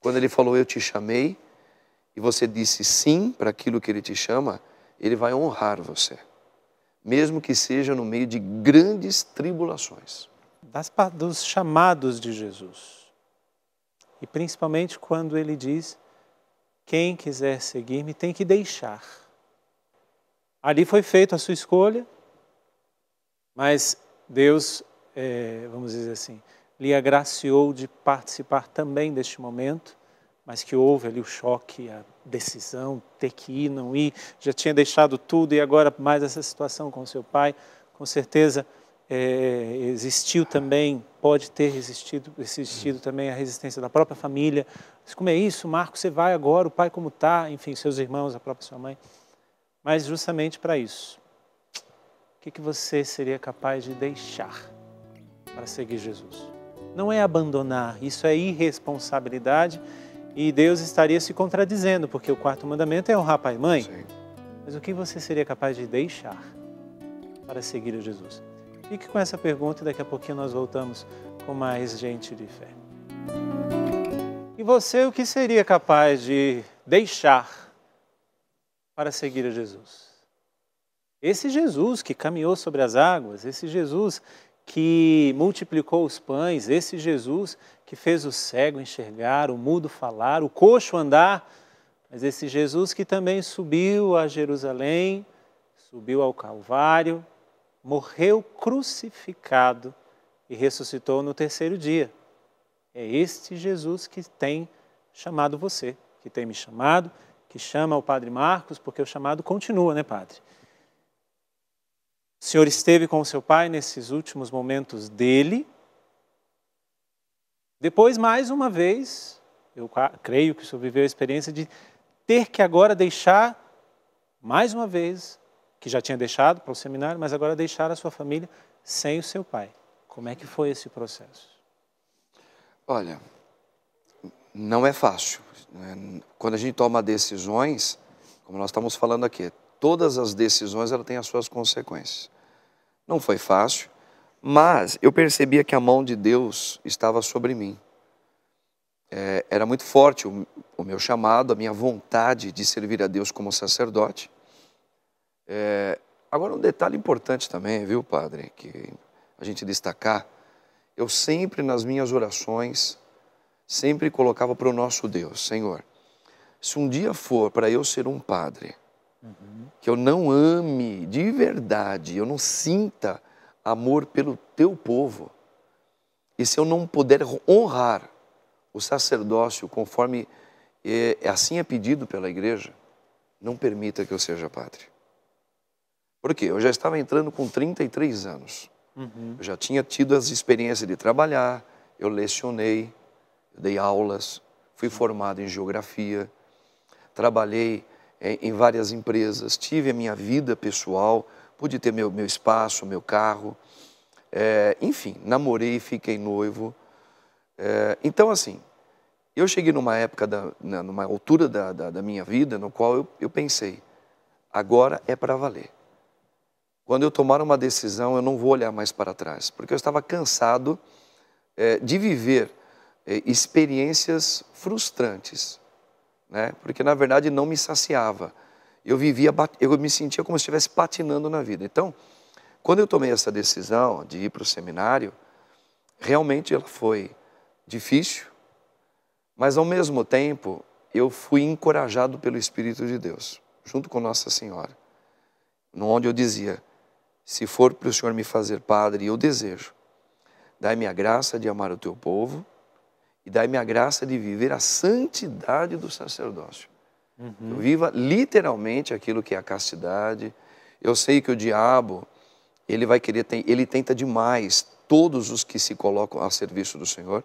[SPEAKER 4] Quando ele falou, eu te chamei, e você disse sim para aquilo que ele te chama, ele vai honrar você. Mesmo que seja no meio de grandes tribulações.
[SPEAKER 2] Das dos chamados de Jesus. E principalmente quando ele diz: quem quiser seguir-me tem que deixar. Ali foi feita a sua escolha, mas Deus, eh, vamos dizer assim, lhe agraciou de participar também deste momento, mas que houve ali o choque, a decisão, ter que ir, não ir, já tinha deixado tudo e agora mais essa situação com seu pai, com certeza é, existiu também, pode ter existido, existido também a resistência da própria família. Mas como é isso, Marco, você vai agora, o pai como está, enfim, seus irmãos, a própria sua mãe. Mas justamente para isso, o que, que você seria capaz de deixar para seguir Jesus? Não é abandonar, isso é irresponsabilidade e Deus estaria se contradizendo, porque o quarto mandamento é honrar pai e mãe.
[SPEAKER 4] Sim.
[SPEAKER 2] Mas o que você seria capaz de deixar para seguir a Jesus? Fique com essa pergunta e daqui a pouquinho nós voltamos com mais gente de fé. E você, o que seria capaz de deixar para seguir a Jesus? Esse Jesus que caminhou sobre as águas, esse Jesus que multiplicou os pães, esse Jesus que fez o cego enxergar, o mudo falar, o coxo andar, mas esse Jesus que também subiu a Jerusalém, subiu ao Calvário, morreu crucificado e ressuscitou no terceiro dia. É este Jesus que tem chamado você, que tem me chamado, que chama o Padre Marcos, porque o chamado continua, né, Padre? O Senhor esteve com o seu pai nesses últimos momentos dele. Depois, mais uma vez, eu creio que o Senhor viveu a experiência de ter que agora deixar, mais uma vez, que já tinha deixado para o seminário, mas agora deixar a sua família sem o seu pai. Como é que foi esse processo?
[SPEAKER 4] Olha, não é fácil. né? Quando a gente toma decisões, como nós estamos falando aqui, todas as decisões ela têm as suas consequências. Não foi fácil, mas eu percebia que a mão de Deus estava sobre mim. É, era muito forte o, o, meu chamado, a minha vontade de servir a Deus como sacerdote. É, agora, um detalhe importante também, viu, padre, que a gente destacar, eu sempre nas minhas orações, sempre colocava para o nosso Deus, Senhor, se um dia for para eu ser um padre, que eu não ame de verdade, eu não sinta amor pelo teu povo, e se eu não puder honrar o sacerdócio conforme é, assim é pedido pela igreja, não permita que eu seja padre. Por quê? Eu já estava entrando com 33 anos.
[SPEAKER 2] Uhum.
[SPEAKER 4] Eu já tinha tido as experiências de trabalhar, eu lecionei, eu dei aulas, fui formado em geografia, trabalhei em, em várias empresas, tive a minha vida pessoal, pude ter meu, meu espaço, meu carro, é, enfim, namorei, fiquei noivo. É, então, assim, eu cheguei numa época, da, na- numa altura da, da, da minha vida, no qual eu, eu pensei, agora é para valer. Quando eu tomar uma decisão, eu não vou olhar mais para trás, porque eu estava cansado eh, de viver eh, experiências frustrantes, né? Porque na verdade não me saciava. Eu vivia, eu me sentia como se estivesse patinando na vida. Então, quando eu tomei essa decisão de ir para o seminário, realmente ela foi difícil, mas ao mesmo tempo eu fui encorajado pelo Espírito de Deus, junto com Nossa Senhora, onde eu dizia: se for para o Senhor me fazer padre, eu desejo, dai-me a graça de amar o teu povo e dai-me a graça de viver a santidade do sacerdócio. Eu viva literalmente aquilo que é a castidade. Eu sei que o diabo, ele vai querer, ele tenta demais todos os que se colocam a serviço do Senhor,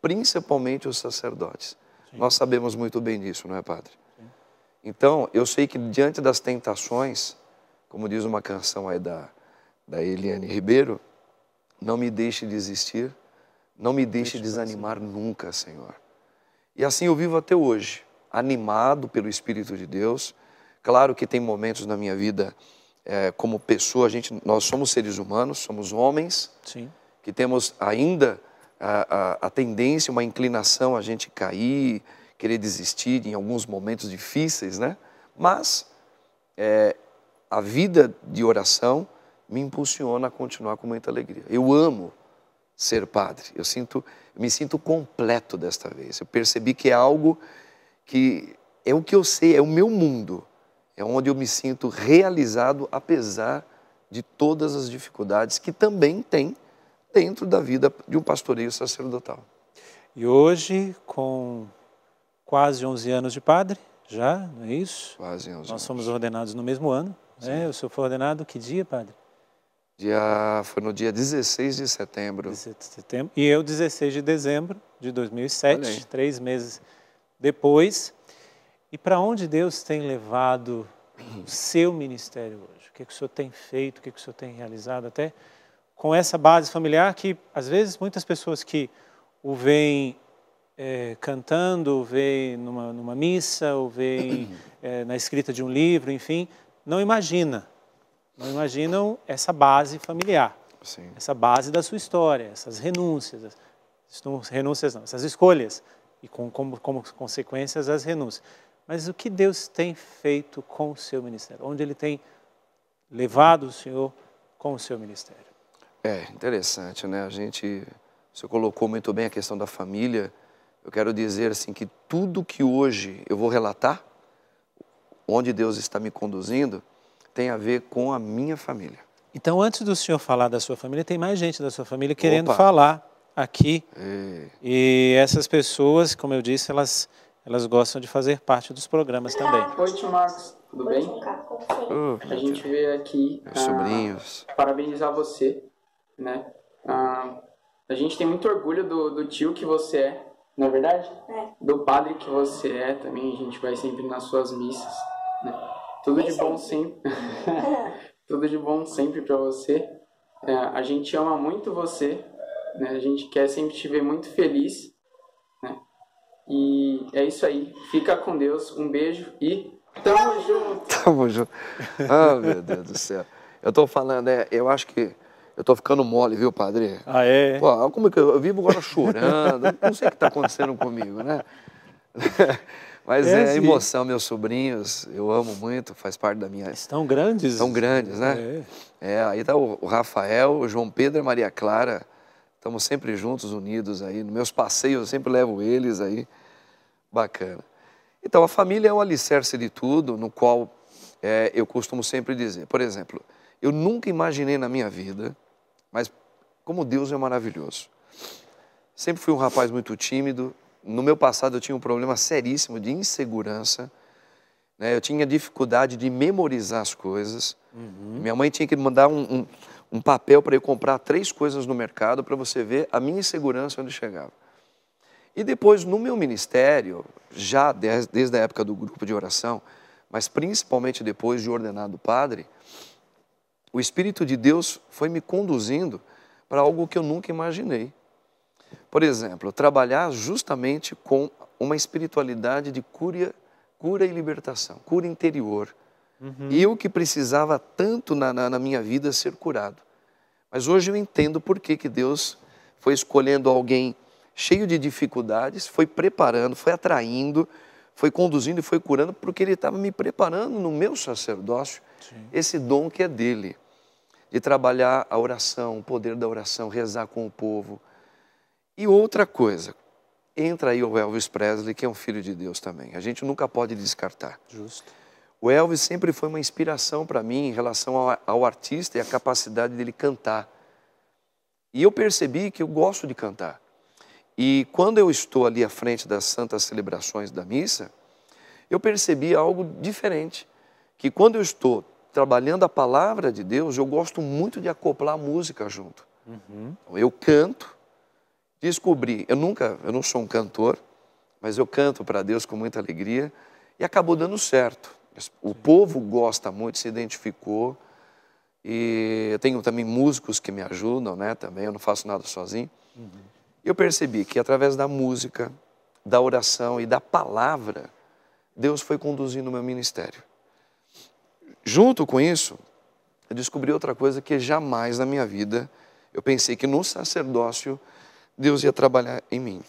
[SPEAKER 4] principalmente os sacerdotes. Nós sabemos muito bem disso, não é, padre? Então, eu sei que diante das tentações, como diz uma canção aí da, da Eliane Ribeiro, não me deixe desistir, não me deixe desanimar nunca, Senhor. E assim eu vivo até hoje, animado pelo Espírito de Deus. Claro que tem momentos na minha vida, eh, como pessoa, a gente, nós somos seres humanos, somos homens,
[SPEAKER 2] Sim.
[SPEAKER 4] que temos ainda a, a, a tendência, uma inclinação a gente cair, querer desistir em alguns momentos difíceis, né? Mas é, a vida de oração me impulsiona a continuar com muita alegria. Eu amo ser padre. Eu sinto, eu me sinto completo desta vez. Eu percebi que é algo que é o que eu sei, é o meu mundo. É onde eu me sinto realizado apesar de todas as dificuldades que também tem dentro da vida de um pastoreio sacerdotal.
[SPEAKER 2] E hoje, com quase 11 anos de padre, já, não é isso?
[SPEAKER 4] Quase 11
[SPEAKER 2] Nós
[SPEAKER 4] anos.
[SPEAKER 2] somos ordenados no mesmo ano. Né? O senhor foi ordenado que dia, padre?
[SPEAKER 4] Dia, foi no dia 16 de setembro.
[SPEAKER 2] 17 de setembro. E eu, 16 de dezembro de
[SPEAKER 4] Olha
[SPEAKER 2] 2007,
[SPEAKER 4] aí.
[SPEAKER 2] três meses depois. E para onde Deus tem levado o seu ministério hoje? O que, que o senhor tem feito? O que, que o senhor tem realizado? Até com essa base familiar que, às vezes, muitas pessoas que o veem eh, cantando, o veem numa, numa missa, o veem eh, na escrita de um livro, enfim, não imagina. Não imaginam essa base familiar
[SPEAKER 4] Sim.
[SPEAKER 2] essa base da sua história, essas renúncias, não, renúncias não, essas escolhas e com, como, como consequências as renúncias. Mas o que Deus tem feito com o seu ministério? Onde Ele tem levado o Senhor com o seu ministério?
[SPEAKER 4] É interessante, né? A gente, você colocou muito bem a questão da família. Eu quero dizer assim que tudo que hoje eu vou relatar, onde Deus está me conduzindo, tem a ver com a minha família.
[SPEAKER 2] Então, antes do senhor falar da sua família, tem mais gente da sua família querendo
[SPEAKER 4] Opa.
[SPEAKER 2] falar aqui.
[SPEAKER 4] E,
[SPEAKER 2] E essas pessoas, como eu disse, elas, elas gostam de fazer parte dos programas também.
[SPEAKER 6] Oi, tio Marcos, tudo bem?
[SPEAKER 4] oh,
[SPEAKER 6] A gente veio aqui
[SPEAKER 4] meus
[SPEAKER 6] ah,
[SPEAKER 4] sobrinhos.
[SPEAKER 6] parabenizar você, né? Ah, a gente tem muito orgulho do, do tio que você é, não é verdade?
[SPEAKER 5] É.
[SPEAKER 6] Do padre que você é também, a gente vai sempre nas suas missas, né? Tudo de bom sempre. Tudo de bom sempre para você. É, a gente ama muito você, né? A gente quer sempre te ver muito feliz, né? E é isso aí. Fica com Deus. Um beijo e tamo junto.
[SPEAKER 4] Tamo junto. Ah, meu Deus do céu. Eu tô falando, é, eu acho que eu tô ficando mole, viu, padre?
[SPEAKER 2] Ah, é?
[SPEAKER 4] Pô, como é que eu, eu vivo agora chorando? Não sei o que está acontecendo comigo, né? Mas
[SPEAKER 2] É,
[SPEAKER 4] é, emoção, meus sobrinhos, eu amo muito, faz parte da minha.
[SPEAKER 2] Estão grandes.
[SPEAKER 4] São grandes, né?
[SPEAKER 2] É.
[SPEAKER 4] É, aí tá o, o Rafael, o João Pedro e a Maria Clara. Estamos sempre juntos, unidos aí. Nos meus passeios eu sempre levo eles aí. Bacana. Então, a família é o alicerce de tudo, no qual é, eu costumo sempre dizer, por exemplo, eu nunca imaginei na minha vida, mas como Deus é maravilhoso. Sempre fui um rapaz muito tímido. No meu passado eu tinha um problema seríssimo de insegurança. Né? Eu tinha dificuldade de memorizar as coisas. Minha mãe tinha que mandar um, um, um papel para eu comprar três coisas no mercado para você ver a minha insegurança onde chegava. E depois, no meu ministério, já des- desde a época do grupo de oração, mas principalmente depois de ordenado padre, o Espírito de Deus foi me conduzindo para algo que eu nunca imaginei. Por exemplo, trabalhar justamente com uma espiritualidade de cura, cura e libertação, cura interior. E eu que precisava tanto na, na, na minha vida ser curado. Mas hoje eu entendo por que, que Deus foi escolhendo alguém cheio de dificuldades, foi preparando, foi atraindo, foi conduzindo e foi curando, porque Ele estava me preparando no meu sacerdócio esse dom que é dele, de trabalhar a oração, o poder da oração, rezar com o povo. E outra coisa, entra aí o Elvis Presley, que é um filho de Deus também. A gente nunca pode descartar.
[SPEAKER 2] Justo.
[SPEAKER 4] O Elvis sempre foi uma inspiração para mim em relação ao, ao artista e a capacidade dele cantar. E eu percebi que eu gosto de cantar. E quando eu estou ali à frente das santas celebrações da missa, eu percebi algo diferente. Que quando eu estou trabalhando a palavra de Deus, eu gosto muito de acoplar a música junto. Então, Eu canto, descobri, eu nunca, eu não sou um cantor, mas eu canto para Deus com muita alegria e acabou dando certo. O povo gosta muito, se identificou. E eu tenho também músicos que me ajudam, né? Também eu não faço nada sozinho. E eu percebi que através da música, da oração e da palavra, Deus foi conduzindo o meu ministério. Junto com isso, eu descobri outra coisa que jamais na minha vida eu pensei que no sacerdócio Deus ia trabalhar em mim.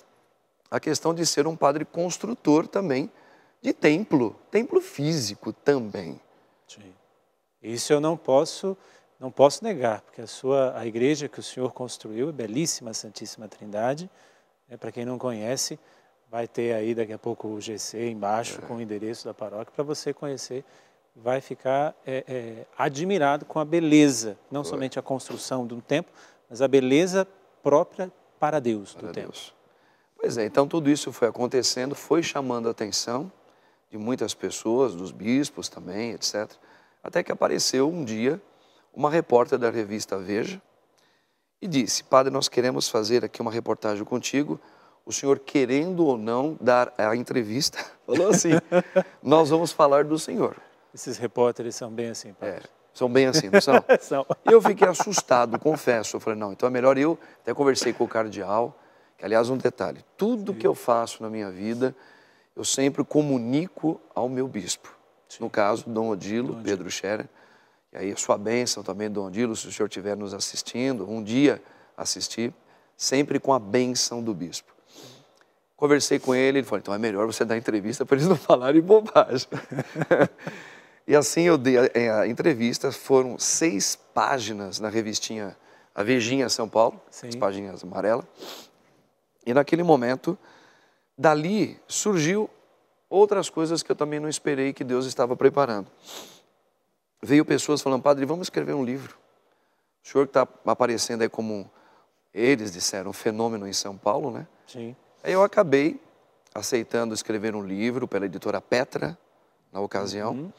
[SPEAKER 4] A questão de ser um padre construtor também de templo, templo físico também.
[SPEAKER 2] Sim. Isso eu não posso, não posso negar, porque a sua, a igreja que o senhor construiu é belíssima, Santíssima Trindade. É, Para quem não conhece, vai ter aí daqui a pouco o GC embaixo com o endereço da paróquia para você conhecer. Vai ficar é, é, admirado com a beleza, não somente a construção de um templo, mas a beleza própria para Deus do
[SPEAKER 4] para
[SPEAKER 2] templo.
[SPEAKER 4] Deus. Pois é, então tudo isso foi acontecendo, foi chamando a atenção de muitas pessoas, dos bispos também, etc. Até que apareceu um dia uma repórter da revista Veja e disse: Padre, nós queremos fazer aqui uma reportagem contigo. O senhor, querendo ou não dar a entrevista, falou assim: Nós vamos falar do senhor.
[SPEAKER 2] Esses repórteres são bem assim,
[SPEAKER 4] É,
[SPEAKER 2] padre.
[SPEAKER 4] são bem assim, não são?
[SPEAKER 2] São.
[SPEAKER 4] Eu fiquei assustado, confesso. Eu falei, não, então é melhor eu. Até conversei com o cardeal, que aliás, um detalhe: tudo que eu faço na minha vida, eu sempre comunico ao meu bispo. No caso, Dom Odilo, Pedro Scherer. E aí, a sua bênção também, Dom Odilo, se o senhor estiver nos assistindo, um dia assistir, sempre com a bênção do bispo. Conversei com ele, ele falou, então é melhor você dar entrevista para eles não falarem bobagem. E assim eu dei a, eh, a entrevista, foram seis páginas na revistinha A Vejinha São Paulo,
[SPEAKER 2] Sim.
[SPEAKER 4] as páginas amarelas. E naquele momento, dali surgiu outras coisas que eu também não esperei que Deus estava preparando. Veio pessoas falando, padre, vamos escrever um livro. O senhor que está aparecendo aí como, eles disseram, um fenômeno em São Paulo, né?
[SPEAKER 2] Sim.
[SPEAKER 4] Aí eu acabei aceitando escrever um livro pela editora Petra, na ocasião.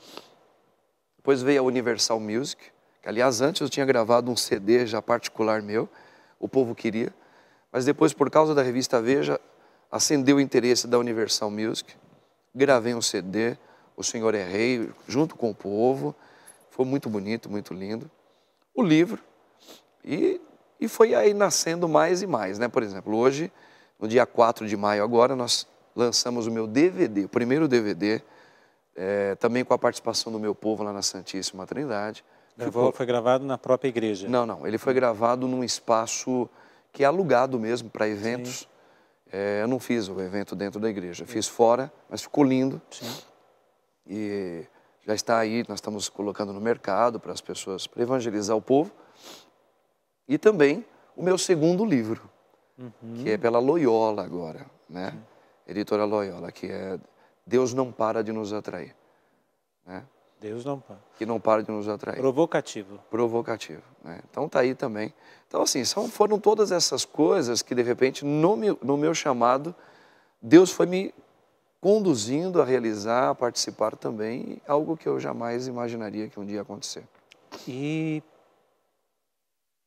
[SPEAKER 4] Depois veio a Universal Music, que aliás antes eu tinha gravado um CD já particular meu, o povo queria, mas depois por causa da revista Veja, acendeu o interesse da Universal Music, gravei um CD, O Senhor é Rei, junto com o povo, foi muito bonito, muito lindo. O livro, e, e foi aí nascendo mais e mais, né? Por exemplo, hoje, no dia 4 de maio agora, nós lançamos o meu DVD, o primeiro DVD, é, também com a participação do meu povo lá na Santíssima Trindade.
[SPEAKER 2] Gravou, foi gravado na própria igreja.
[SPEAKER 4] Não, não, ele foi gravado num espaço que é alugado mesmo para eventos. É, eu não fiz o evento dentro da igreja, fiz fora, mas ficou lindo.
[SPEAKER 2] Sim.
[SPEAKER 4] E já está aí, nós estamos colocando no mercado para as pessoas, para evangelizar o povo. E também o meu segundo livro, que é pela Loyola agora, né? Editora Loyola, que é Deus não para de nos atrair. Né?
[SPEAKER 2] Deus não para.
[SPEAKER 4] que não para de nos atrair.
[SPEAKER 2] Provocativo.
[SPEAKER 4] provocativo. Né? Então tá aí também. Então assim, são, foram todas essas coisas que de repente no meu, no meu chamado Deus foi me conduzindo a realizar, a participar também, algo que eu jamais imaginaria que um dia ia acontecer.
[SPEAKER 2] E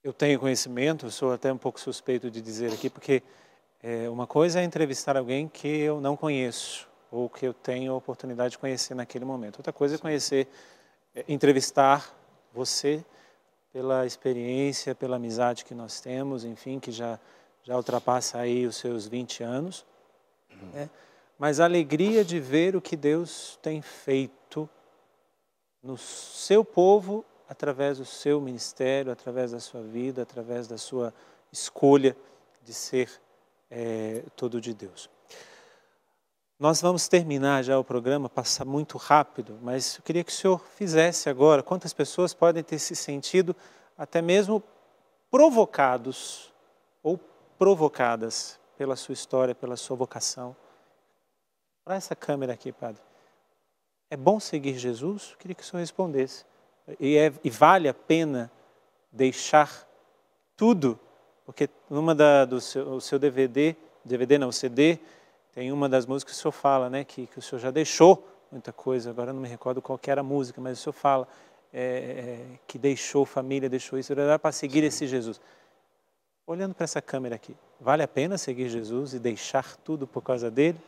[SPEAKER 2] eu tenho conhecimento, sou até um pouco suspeito de dizer aqui, porque é, uma coisa é entrevistar alguém que eu não conheço ou que eu tenho a oportunidade de conhecer naquele momento. Outra coisa é conhecer, é, entrevistar você pela experiência, pela amizade que nós temos, enfim, que já já ultrapassa aí os seus 20 anos. né? Mas a alegria de ver o que Deus tem feito no seu povo através do seu ministério, através da sua vida, através da sua escolha de ser é, todo de Deus. Nós vamos terminar já o programa, passar muito rápido, mas eu queria que o senhor fizesse agora. Quantas pessoas podem ter se sentido até mesmo provocados ou provocadas pela sua história, pela sua vocação? Para essa câmera aqui, padre. É bom seguir Jesus? Eu queria que o senhor respondesse. E, é, e vale a pena deixar tudo? Porque numa da, do seu, seu DVD, DVD não, o CD, tem uma das músicas que o senhor fala, né, que, que o senhor já deixou muita coisa, agora não me recordo qual era a música, mas o senhor fala é, é, que deixou família, deixou isso, para seguir esse Jesus. Olhando para essa câmera aqui, vale a pena seguir Jesus e deixar tudo por causa dele?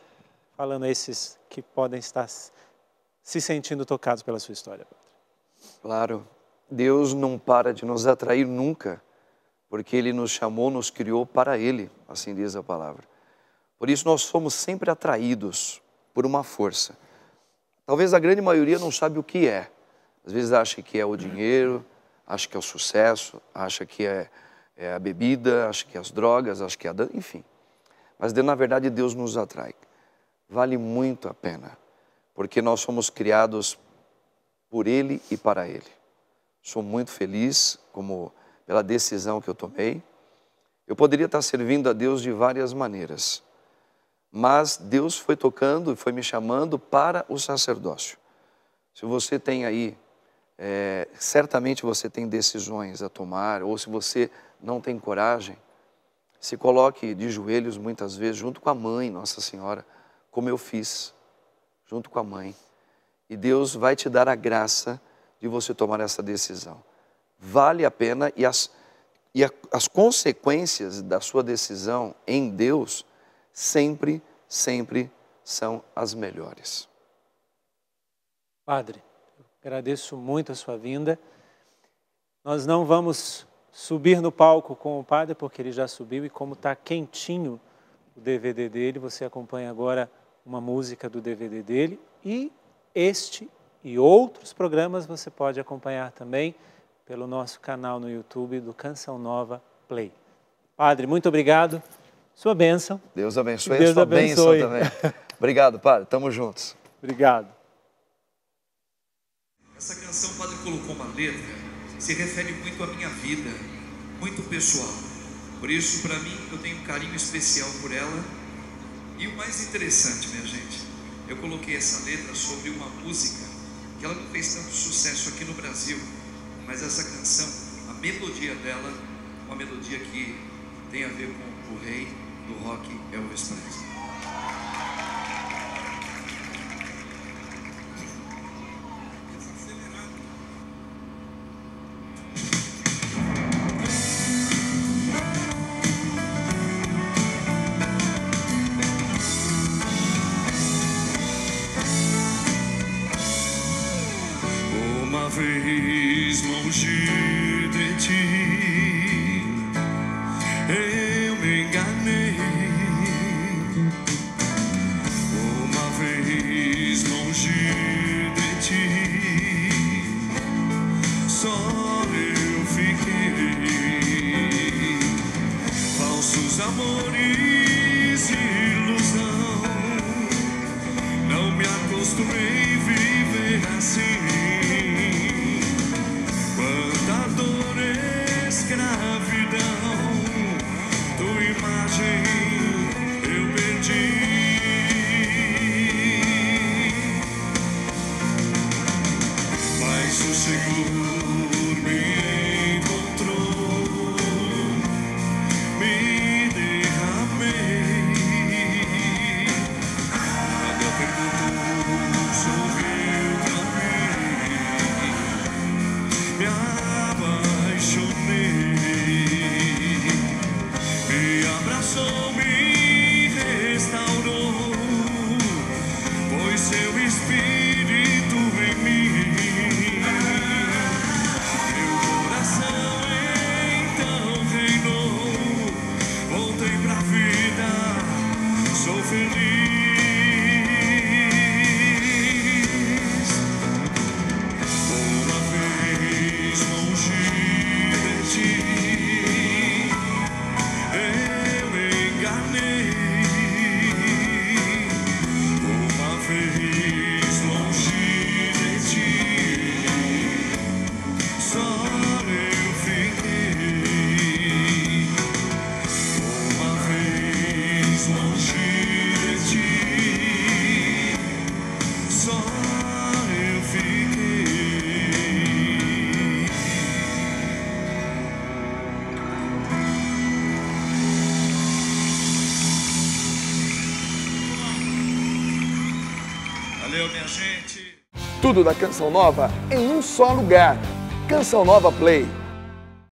[SPEAKER 2] Falando a esses que podem estar se sentindo tocados pela sua história.
[SPEAKER 4] Claro, Deus não para de nos atrair nunca, porque Ele nos chamou, nos criou para Ele, assim diz a palavra. Por isso nós somos sempre atraídos por uma força. Talvez a grande maioria não sabe o que é. Às vezes acha que é o dinheiro, acha que é o sucesso, acha que é, é a bebida, acha que é as drogas, acha que é a dan... enfim. Mas na verdade Deus nos atrai. Vale muito a pena, porque nós somos criados por Ele e para Ele. Sou muito feliz como pela decisão que eu tomei. Eu poderia estar servindo a Deus de várias maneiras, mas Deus foi tocando e foi me chamando para o sacerdócio. Se você tem aí, é, certamente você tem decisões a tomar, ou se você não tem coragem, se coloque de joelhos muitas vezes junto com a mãe, Nossa Senhora, como eu fiz, junto com a mãe. E Deus vai te dar a graça de você tomar essa decisão. Vale a pena e as, e a, as consequências da sua decisão em Deus sempre, sempre são as melhores.
[SPEAKER 2] Padre, agradeço muito a sua vinda. Nós não vamos subir no palco com o padre, porque ele já subiu e como está quentinho o DVD dele, você acompanha agora uma música do DVD dele e este e outros programas você pode acompanhar também pelo nosso canal no YouTube do Canção Nova Play. Padre, muito obrigado. Sua bênção.
[SPEAKER 4] Deus abençoe
[SPEAKER 2] Deus
[SPEAKER 4] a sua
[SPEAKER 2] abençoe.
[SPEAKER 4] bênção também. Obrigado, Padre. Tamo juntos.
[SPEAKER 2] Obrigado.
[SPEAKER 3] Essa canção, o padre colocou uma letra, se refere muito à minha vida, muito pessoal. Por isso, para mim, eu tenho um carinho especial por ela. E o mais interessante, minha gente, eu coloquei essa letra sobre uma música que ela não fez tanto sucesso aqui no Brasil, mas essa canção, a melodia dela, uma melodia que tem a ver com o rei do rock Elvis Presley.
[SPEAKER 1] Tudo da Canção Nova em um só lugar. Canção Nova Play.